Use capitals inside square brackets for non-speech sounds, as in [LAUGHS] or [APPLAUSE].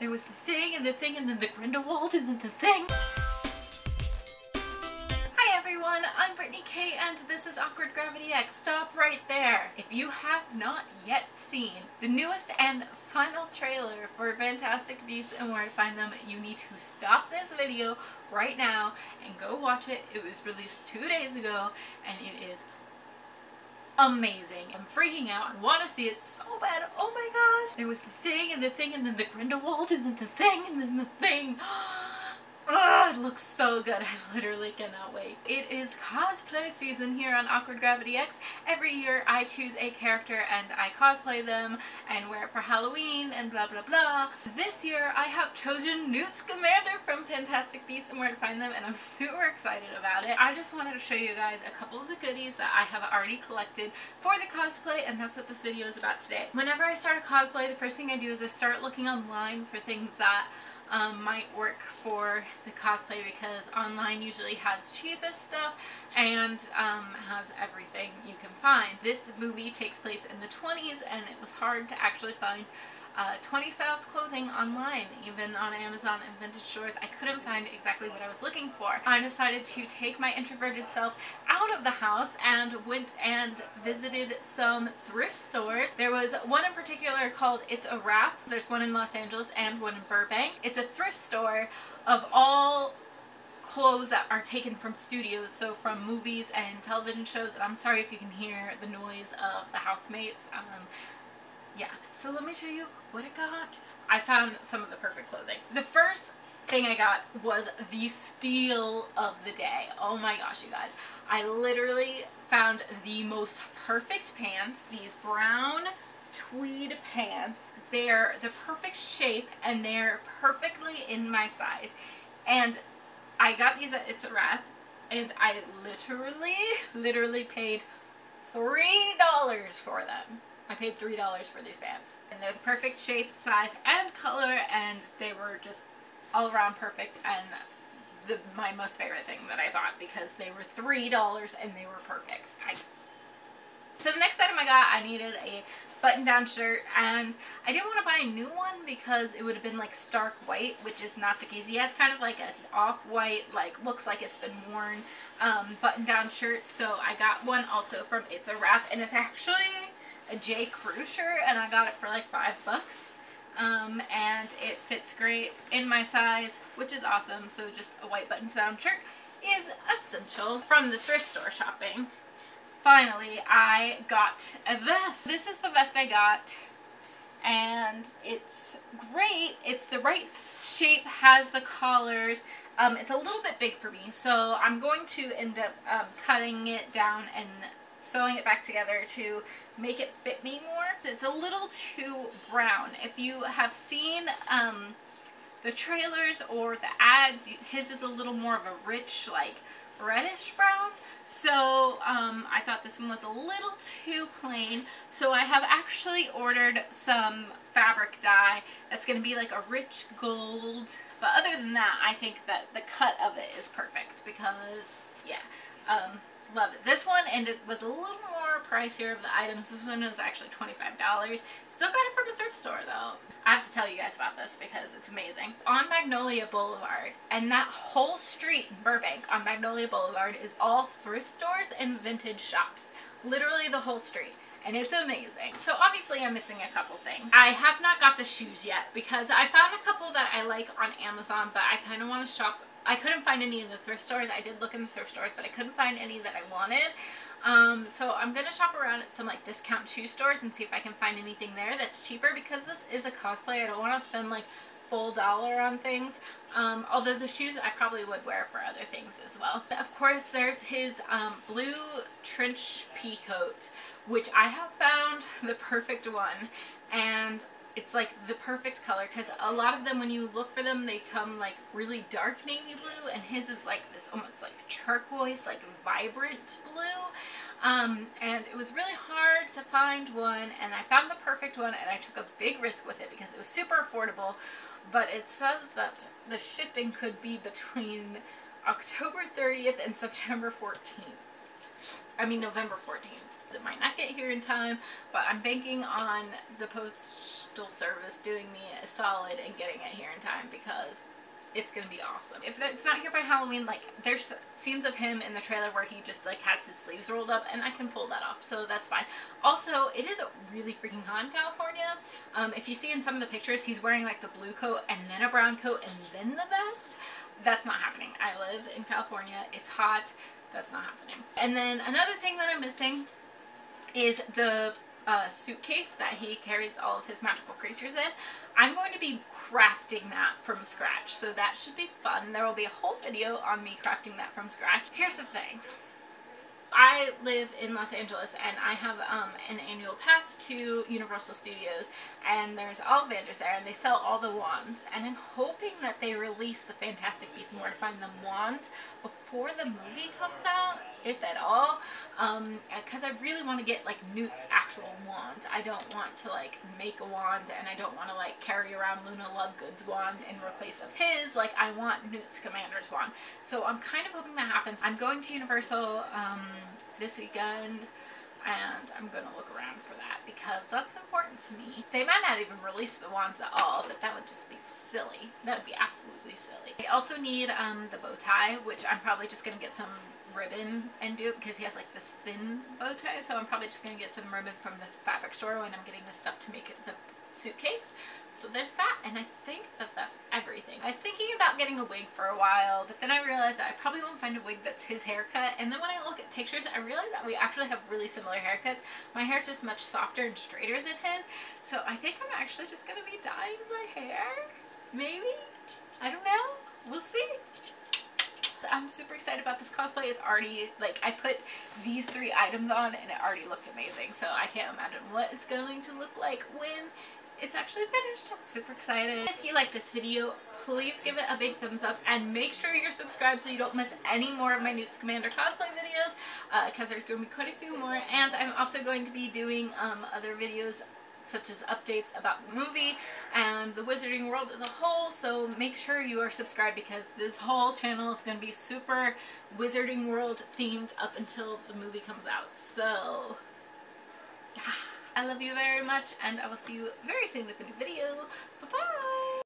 There was the thing and the thing and then the Grindelwald and then the thing. Hi everyone, I'm Brittany K and this is Awkward Gravity X. Stop right there. If you have not yet seen the newest and final trailer for Fantastic Beasts and Where to Find Them, you need to stop this video right now and go watch it. It was released two days ago and it is amazing. I'm freaking out. I want to see it so bad. Oh my gosh. There was the thing and the thing and then the Grindelwald and then the thing and then the thing. [GASPS] Oh Oh, it looks so good. [LAUGHS] I literally cannot wait. It is cosplay season here on Awkward Gravity X. Every year I choose a character and I cosplay them and wear it for Halloween and blah blah blah. This year I have chosen Newt Scamander from Fantastic Beasts and Where to Find Them and I'm [LAUGHS] super excited about it. I just wanted to show you guys a couple of the goodies that I have already collected for the cosplay and that's what this video is about today. Whenever I start a cosplay, the first thing I do is I start looking online for things that um, might work for the cosplay because online usually has cheapest stuff and um, has everything you can find. This movie takes place in the 20s and it was hard to actually find uh, 20 styles clothing online, even on Amazon and vintage stores. I couldn't find exactly what I was looking for. I decided to take my introverted self out of the house and went and visited some thrift stores. There was one in particular called It's a Wrap. There's one in Los Angeles and one in Burbank. It's a thrift store of all clothes that are taken from studios, so from movies and television shows. And I'm sorry if you can hear the noise of the housemates. Um, yeah, so let me show you what I got. I found some of the perfect clothing. The first thing I got was the steal of the day. Oh my gosh, you guys. I literally found the most perfect pants. These brown tweed pants. They're the perfect shape and they're perfectly in my size. And I got these at It's a Wrap and I literally, literally paid $3 for them. I paid $3 for these pants. And they're the perfect shape, size, and color, and they were just all around perfect and the, my most favorite thing that I bought because they were $3 and they were perfect. I, so the next item I got, I needed a button-down shirt and I didn't want to buy a new one because it would have been like stark white which is not the case. He has kind of like an off-white like looks like it's been worn um, button-down shirt so I got one also from It's a Wrap and it's actually a J. Crew shirt and I got it for like five bucks. Um, and it fits great in my size, which is awesome. So just a white button-down shirt is essential from the thrift store shopping. Finally, I got a vest. This is the vest I got and it's great. It's the right shape, has the collars. Um, it's a little bit big for me, so I'm going to end up um, cutting it down and sewing it back together to make it fit me more. It's a little too brown. If you have seen um, the trailers or the ads, his is a little more of a rich, like, reddish brown. So um, I thought this one was a little too plain. So I have actually ordered some fabric dye that's going to be like a rich gold. But other than that, I think that the cut of it is perfect because, yeah. Um, Love it. This one ended with a little more pricier of the items. This one was actually $25. Still got it from a thrift store though. I have to tell you guys about this because it's amazing. On Magnolia Boulevard, and that whole street in Burbank on Magnolia Boulevard is all thrift stores and vintage shops. Literally the whole street and it's amazing. So obviously I'm missing a couple things. I have not got the shoes yet because I found a couple that I like on Amazon but I kind of want to shop I couldn't find any in the thrift stores. I did look in the thrift stores, but I couldn't find any that I wanted. Um, so I'm going to shop around at some like discount shoe stores and see if I can find anything there that's cheaper because this is a cosplay. I don't want to spend like full dollar on things. Um, although the shoes I probably would wear for other things as well. Of course, there's his um, blue trench pea coat, which I have found the perfect one. And it's like the perfect color because a lot of them when you look for them they come like really dark navy blue and his is like this almost like turquoise like vibrant blue. Um, and it was really hard to find one and I found the perfect one and I took a big risk with it because it was super affordable. But it says that the shipping could be between October 30th and September 14th I mean November 14th. It might not get here in time, but I'm banking on the postal service doing me a solid and getting it here in time because it's gonna be awesome. If it's not here by Halloween, like there's scenes of him in the trailer where he just like has his sleeves rolled up and I can pull that off, so that's fine. Also, it is really freaking hot in California. Um, if you see in some of the pictures, he's wearing like the blue coat and then a brown coat and then the vest. That's not happening. I live in California. It's hot. That's not happening. And then another thing that I'm missing is the uh, suitcase that he carries all of his magical creatures in. I'm going to be crafting that from scratch, so that should be fun. There will be a whole video on me crafting that from scratch. Here's the thing. I live in Los Angeles and I have um, an annual pass to Universal Studios and there's all vendors there and they sell all the wands and I'm hoping that they release the Fantastic Beasts and Where to Find Them wands before the movie comes out, if at all, because um, I really want to get like Newt's actual wand. I don't want to like make a wand and I don't want to like carry around Luna Lovegood's wand in replace of his. Like I want Newt Scamander's wand. So I'm kind of hoping that happens. I'm going to Universal um, this weekend and I'm going to look around for that because that's important to me. They might not even release the wands at all, but that would just be silly. That would be absolutely silly. I also need um, the bow tie, which I'm probably just going to get some ribbon and do it because he has like this thin bow tie, so I'm probably just going to get some ribbon from the fabric store when I'm getting the stuff to make it the suitcase. So there's that, and I think that that's everything. I was thinking about getting a wig for a while, but then I realized that I probably won't find a wig that's his haircut, and then when I look at pictures, I realize that we actually have really similar haircuts. My hair's just much softer and straighter than his, so I think I'm actually just gonna be dyeing my hair. Maybe? I don't know. We'll see. I'm super excited about this cosplay. It's already, like, I put these three items on and it already looked amazing. So I can't imagine what it's going to look like when it's actually finished. I'm super excited. If you like this video, please give it a big thumbs up and make sure you're subscribed so you don't miss any more of my Newt Scamander cosplay videos because uh, there's going to be quite a few more and I'm also going to be doing um, other videos such as updates about the movie and the wizarding world as a whole so make sure you are subscribed because this whole channel is going to be super wizarding world themed up until the movie comes out so I love you very much and I will see you very soon with a new video. Bye bye!